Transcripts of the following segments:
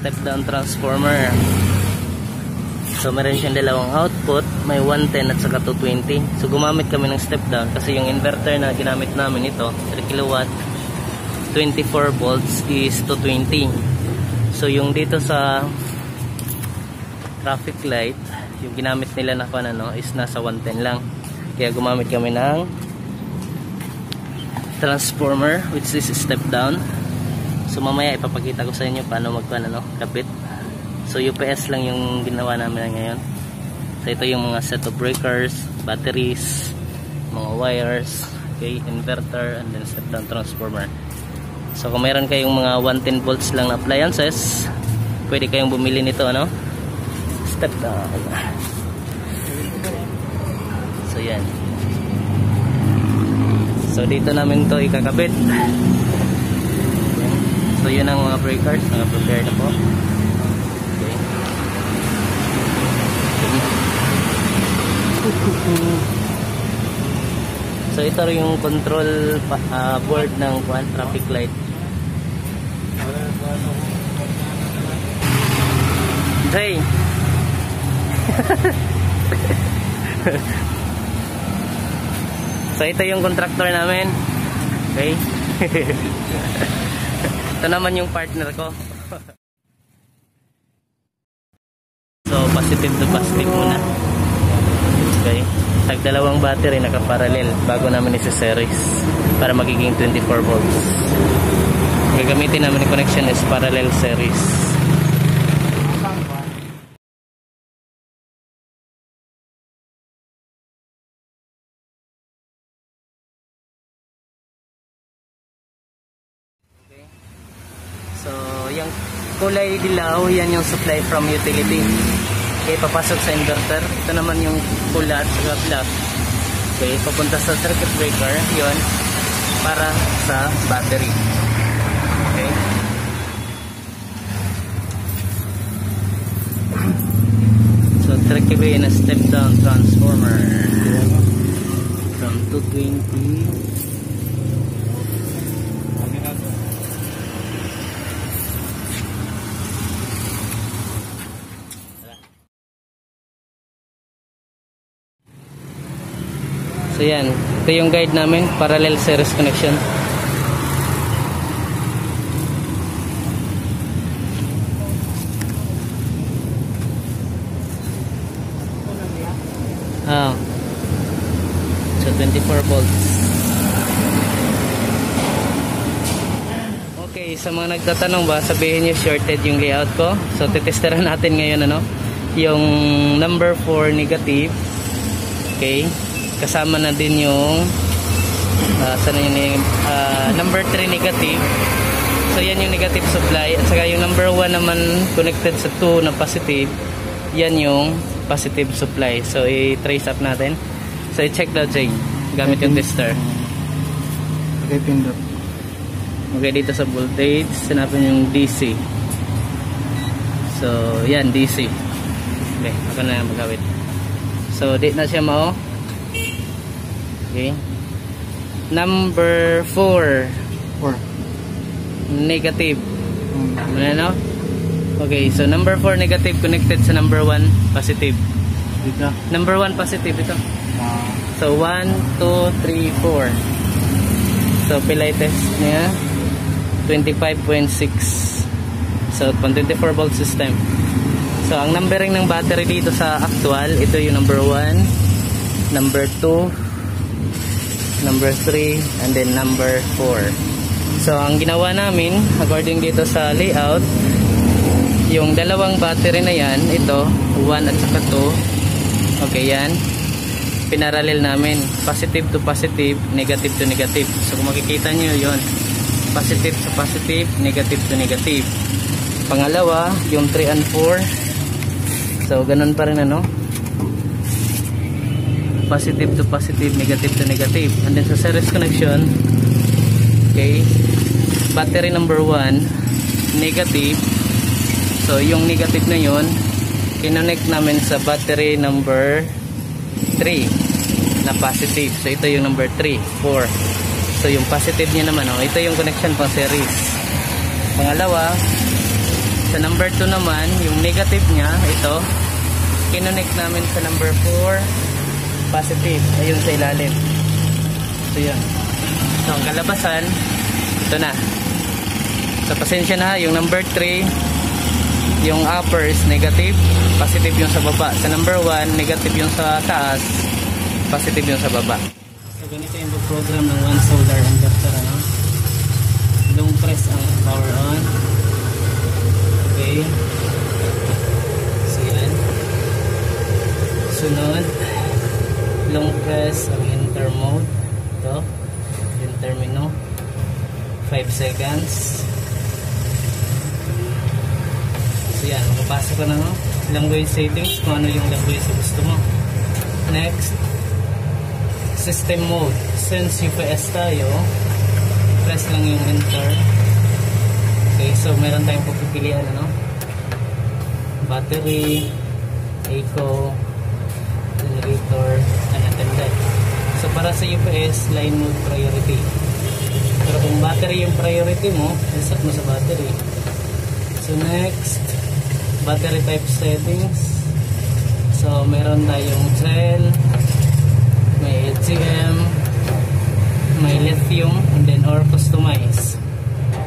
step down transformer. So meron siyang dalawang output, may 110 at saka 220. So gumamit kami ng step down kasi yung inverter na ginamit namin ito, 3 kilowatt, 24 volts is 220. So yung dito sa traffic light, yung ginamit nila na pan ano is nasa 110 lang. Kaya gumamit kami ng transformer which is step down. So mamaya ipapakita ko sa inyo paano magpan ano, kapit. So UPS lang yung ginawa namin ngayon. So ito yung mga set of breakers, batteries, mga wires, okay, inverter and then step down transformer. So kung meron kayong mga 110 volts lang na appliances, pwede kayong bumili nito ano. Step down. So yan. So dito namin to ikakabit. So yun ang mga breakers, naka-prepare na po. So ito rin yung control uh, board ng kwan, traffic light. Jay. so ito yung contractor namin. Okay. ito naman yung partner ko. so positive to positive muna. Okay. Tag dalawang battery naka-parallel bago namin isa-series para magiging 24 volts. Gagamitin namin yung connection is parallel series. Yung kulay dilaw, yan yung supply from utility. Okay, papasok sa inverter. Ito naman yung pula at saka black. Okay, papunta sa circuit breaker. yon para sa battery. Okay. So, 3 kV in a step down transformer. From 220 So yan, ito yung guide namin, parallel series connection. Ah. So 24 volts. Okay, sa mga nagtatanong ba, sabihin niyo shorted yung layout ko. So titesteran natin ngayon ano, yung number 4 negative. Okay? Kasama na din yung uh, saan yun yung uh, number 3 negative. So yan yung negative supply. At saka yung number 1 naman connected sa 2 na positive yan yung positive supply. So i-trace up natin. So i-check daw Jay gamit yung tester. Okay pindot. Okay dito sa voltage sinapin yung DC so yan DC okay ako na magawit. So di na siya mao Okay. Number 4. 4. Negative. Hmm. Ano? Okay, so number 4 negative connected sa number 1 positive. Dito. Number 1 positive ito. Ah. So 1, 2, 3, 4. So pilay test niya 25.6. So pang 24 volt system. So ang numbering ng battery dito sa actual, ito yung number 1, number 2, number 3, and then number 4. So, ang ginawa namin, according dito sa layout, yung dalawang battery na yan, ito, 1 at saka 2, okay yan, pinarallel namin, positive to positive, negative to negative. So, kung makikita nyo yon positive to positive, negative to negative. Pangalawa, yung 3 and 4, so, ganun pa rin ano, positive to positive, negative to negative. And then sa series connection, okay, battery number 1, negative. So yung negative na yun, kinonect namin sa battery number 3 na positive. So ito yung number 3, 4. So yung positive niya naman, oh, ito yung connection pang series. Pangalawa, Sa number 2 naman, yung negative niya, ito, kinonect namin sa number 4, positive. Ayun sa ilalim. Ito yun. So, ang kalabasan, ito na. So, pasensya na, yung number 3, yung upper is negative, positive yung sa baba. Sa number 1, negative yung sa taas, positive yung sa baba. So, ganito yung program ng one solar inverter, ano? Long press ang power on. Okay. So, yan. Sunod, long press ang enter mode. Ito, enter menu. 5 seconds. So yan, mapapasok ka na no? language settings kung ano yung language na gusto mo. Next, system mode. Since UPS tayo, press lang yung enter. Okay, so meron tayong pagpipilian ano? Battery, eco, generator, unattended. So para sa UPS, line mode priority. Pero kung battery yung priority mo, reset mo sa battery. So next, battery type settings. So meron tayong gel, may HCM, may lithium, and then or customize.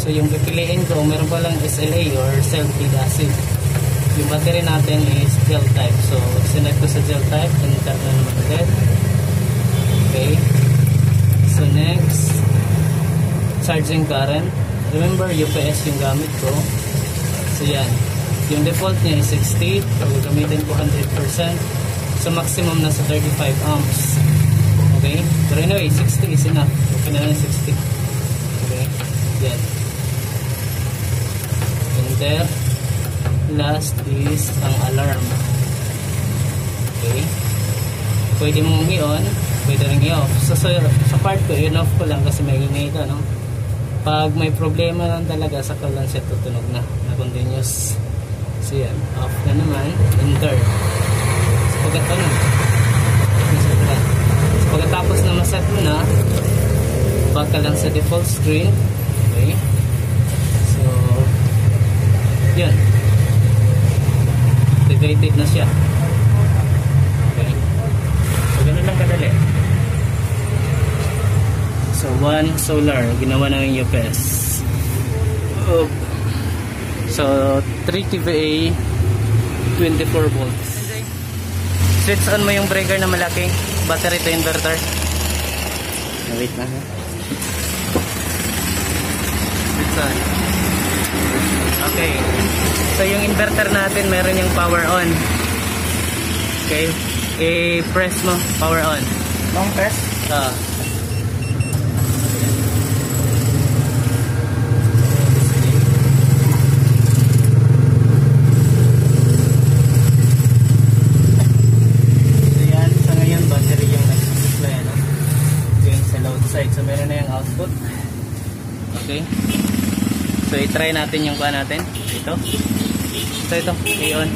So yung pipiliin ko, meron pa lang SLA or self-lead acid. Yung battery natin is gel type. So select ko sa gel type, tap na naman ulit. Okay. So next, charging current. Remember, UPS yung gamit ko. So yan. Yung default niya is 60. Pag gagamitin ko 100%. So maximum nasa 35 amps. Okay? Pero anyway, 60 is enough. Okay na lang 60. Okay? Yan. And there, last is ang alarm. Okay? Pwede mong i-on, pwede rin i-off. So, so, sa part ko, i-off ko lang kasi may ingay no? Pag may problema lang talaga, sa lang siya tutunog na, na continuous. So, yan. Off na naman. Enter. So, pagkat ano, so, pagkatapos na maset mo na, back lang sa default screen. Okay? So, yan. Activated na siya. Okay? So, ganun lang kadali. So, one solar. Ginawa na yung UPS. Oh. So, 3 kVA, 24 volts. Switch on mo yung breaker na malaki. Battery to inverter. Wait na ha. Switch on. Okay. So, yung inverter natin, meron yung power on. Okay. I-press mo, power on. Long press. Ah. So yan, sa ngayon battery yung nag-supply ano? Yung sa load side. So meron na yung output. Okay. So i-try natin yung kuha natin. Ito. So ito, i-on.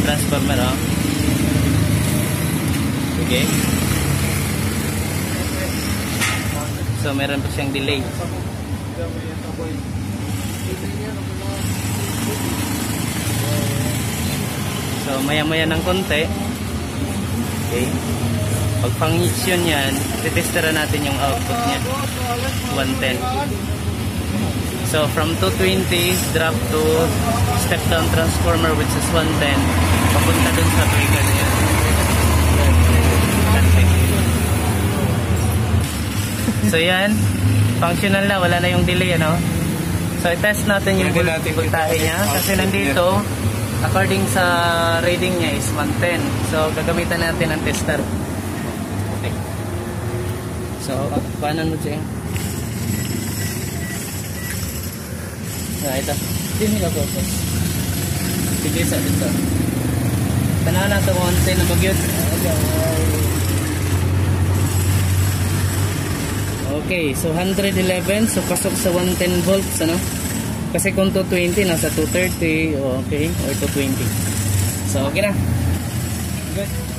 Transformer oh. Okay. So meron pa siyang delay. So maya maya ng konti. Okay. Pag pang-hits yun yan, titestera natin yung output niya. 110. So from 220, drop to step down transformer which is 110. Papunta dun sa trigger niya. So yan, functional na, wala na yung delay ano. So i-test natin yung voltahe niya kasi nandito according sa reading niya is 110. So gagamitan natin ang tester. Okay. So paano mo siya? Ah, ito. Hindi nila po. Sige sa dito. Tanaw na ito 110 na bagyot. Okay, so 111, so pasok sa 110 volts, ano? Kasi kung 220, nasa 230, okay, or 220. So, okay na. Good.